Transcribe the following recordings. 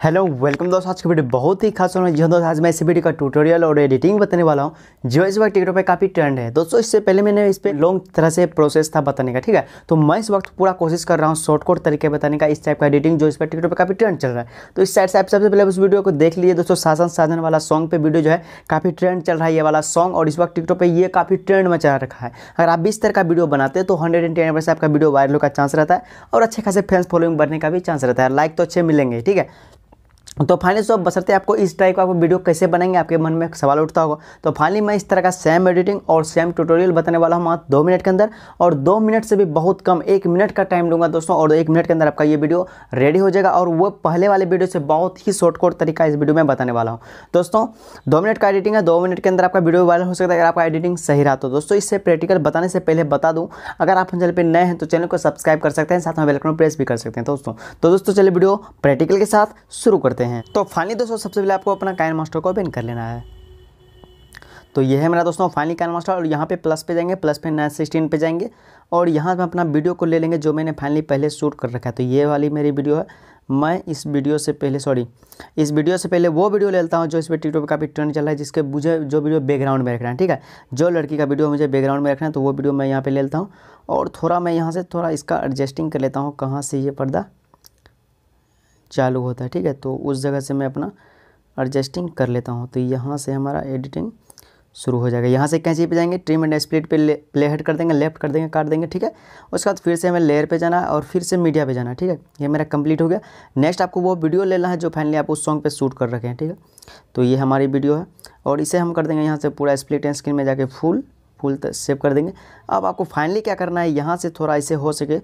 Hello, welcome दोस्तों, आज की वीडियो बहुत ही खास होना जी दोस्तों, आज मैं इस वीडियो का ट्यूटोरियल और एडिटिंग बताने वाला हूँ, जो इस वक्त टिकटॉक पे काफ़ी ट्रेंड है। दोस्तों, इससे पहले मैंने इस पर लॉन्ग तरह से प्रोसेस था बताने का, ठीक है? तो मैं इस वक्त पूरा कोशिश कर रहा हूँ शॉर्टकट तरीके बताने का, इस टाइप का एडिटिंग जो इस पर टिकटॉक पर काफ़ी ट्रेंड चल रहा है। तो इस साइड से आप सबसे पहले उस वीडियो को देख लीजिए। दोस्तों शासन साधन वाला सॉन्ग पे वीडियो जो है काफ़ी ट्रेंड चल रहा है, ये वाला सॉन्ग और इस वक्त टिकटॉक पर ये काफ़ी ट्रेंड में चला रखा है। अगर आप बीस तरह का वीडियो बनाते हैं तो हंड्रेड एंड टेन आपका वीडियो वायरल का चांस रहता है, और अच्छे खासे फैंस फॉलोइंग बढ़ने का भी चांस रहता है। लाइक तो अच्छे मिलेंगे, ठीक है? तो फाइनली सब बसरते आपको इस टाइप का आपको वीडियो कैसे बनाएँगे, आपके मन में सवाल उठता होगा। तो फाइनली मैं इस तरह का सेम एडिटिंग और सेम ट्यूटोरियल बताने वाला हूँ मात्र दो मिनट के अंदर। और दो मिनट से भी बहुत कम, एक मिनट का टाइम लूँगा दोस्तों, और एक मिनट के अंदर आपका ये वीडियो रेडी हो जाएगा। और वो पहले वाले वीडियो से बहुत ही शॉर्टकट तरीका इस वीडियो में बताने वाला हूँ। दोस्तों, दो मिनट का एडिटिंग है, दो मिनट के अंदर आपका वीडियो वायरल हो सकता है। अगर आपका एडिटिंग सही रहा तो दोस्तों, इससे प्रैक्टिकल बताने से पहले बता दूँ, अगर आप चैनल पर नए हैं तो चैनल को सब्सक्राइब कर सकते हैं, साथ में बेलकन प्रेस भी कर सकते हैं, दोस्तों। तो दोस्तों, चलिए वीडियो प्रैक्टिकल के साथ शुरू करते हैं। तो फाइनली दोस्तों, सबसे पहले आपको अपना काइन मास्टर को ओपन कर लेना है। तो ये है मेरा दोस्तों फाइनली काइन मास्टर और यहाँ पे प्लस पे जाएँगे प्लस पे नाइन सिक्सटीन पे जाएँगे, और यहाँ पे अपना वीडियो को ले लेंगे जो मैंने फाइनली पहले शूट कर रखा है। तो ये वाली मेरी वीडियो है। मैं इस वीडियो से पहले सॉरी इस वीडियो से पहले वो वीडियो ले लेता हूँ जो इस पर टिकटॉक पर काफ़ी ट्रेंड चल रहा है, जिसके मुझे जो वीडियो बैकग्राउंड में रखना है, ठीक है? जो लड़की का वीडियो मुझे बैकग्राउंड में रखना है तो वो वीडियो मैं यहाँ पे ले लेता हूँ, और थोड़ा मैं यहाँ से थोड़ा इसका एडजस्टिंग कर लेता हूँ, कहाँ से ये पर्दा चालू होता है, ठीक है? तो उस जगह से मैं अपना एडजस्टिंग कर लेता हूँ। तो यहाँ से हमारा एडिटिंग शुरू हो जाएगा। यहाँ से कैंची पे जाएँगे ट्रिम एंड स्प्लिट पे प्ले हेड कर देंगे लेफ़्ट कर देंगे, काट देंगे, ठीक है? उसके बाद फिर से हमें लेयर पे जाना है और फिर से मीडिया पे जाना है ठीक है? ये मेरा कंप्लीट हो गया। नेक्स्ट आपको वो वीडियो लेना है जो फाइनली आप उस सॉन्ग पे शूट कर रखे हैं, ठीक है? तो ये हमारी वीडियो है और इसे हम कर देंगे यहाँ से पूरा स्प्लिट एंड स्क्रीन में जाके फुल फुल सेव कर देंगे। अब आपको फाइनली क्या करना है, यहाँ से थोड़ा इसे हो सके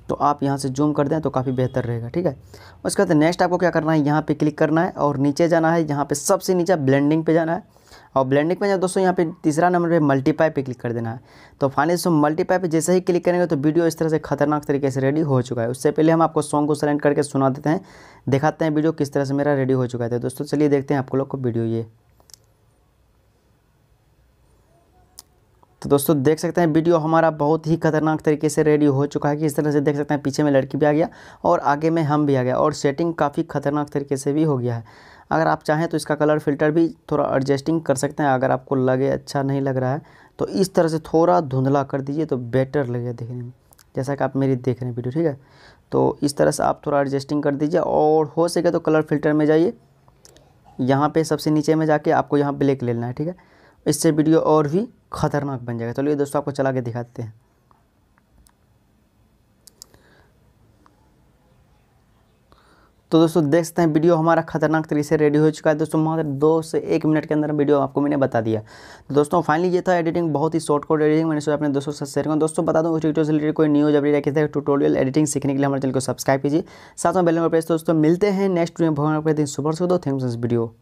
तो आप यहाँ से जूम कर दें तो काफ़ी बेहतर रहेगा, ठीक है? उसके बाद नेक्स्ट आपको क्या करना है? यहाँ पे क्लिक करना है और नीचे जाना है। यहाँ पे सबसे नीचे ब्लेंडिंग पे जाना है। और ब्लेंडिंग में दोस्तों, यहाँ पे तीसरा नंबर पे मल्टीपाई पे क्लिक कर देना है। तो फाइनली दोस्तों मल्टीपाई पे जैसे ही क्लिक करेंगे तो वीडियो इस तरह से खतरनाक तरीके से रेडी हो चुका है। उससे पहले हम आपको सॉन्ग को सेलेक्ट करके सुना देते हैं। दिखाते हैं वीडियो किस तरह से मेरा रेडी हो चुका है। तो दोस्तों, चलिए देखते हैं आपको लोग को वीडियो ये। तो दोस्तों, देख सकते हैं वीडियो हमारा बहुत ही खतरनाक तरीके से रेडी हो चुका है कि इस तरह से देख सकते हैं पीछे में लड़की भी आ गया और आगे में हम भी आ गया और सेटिंग काफ़ी खतरनाक तरीके से भी हो गया है। अगर आप चाहें तो इसका कलर फ़िल्टर भी थोड़ा एडजस्टिंग कर सकते हैं, अगर आपको लगे अच्छा नहीं लग रहा है तो इस तरह से थोड़ा धुंधला कर दीजिए तो बेटर लगेगा देखने में, जैसा कि आप मेरी देख रहे हैं वीडियो, ठीक है? तो इस तरह से आप थोड़ा एडजस्टिंग कर दीजिए और हो सके तो कलर फ़िल्टर में जाइए, यहाँ पे सबसे नीचे में जाके आपको यहाँ ब्लैक ले लेना है, ठीक है? इससे वीडियो और भी ख़तरनाक बन जाएगा। चलिए दोस्तों, आपको चला के दिखाते हैं। तो दोस्तों, देख सकते हैं, वीडियो हमारा खतरनाक तरीके से रेडी हो चुका है। दोस्तों, मात्र दो से एक मिनट के अंदर वीडियो आपको मैंने बता दिया। तो दोस्तों फाइनली ये था एडिटिंग बहुत ही शॉर्ट कोड एडिटिंग मैंने सोचा अपने दोस्तों से शेयर करूँ। दोस्तों, बता दूँ उस वीडियो से रिलेटेड कोई न्यूज़ अपडेट किसी ट्यूटोरियल एडिटिंग सीखने के लिए हमारे चैनल को सब्सक्राइब कीजिए। साथ में बेल प्रेस दोस्तों, मिलते हैं नेक्स्ट वीडियो भगवान दिन सुबह से दो थैंक्स वीडियो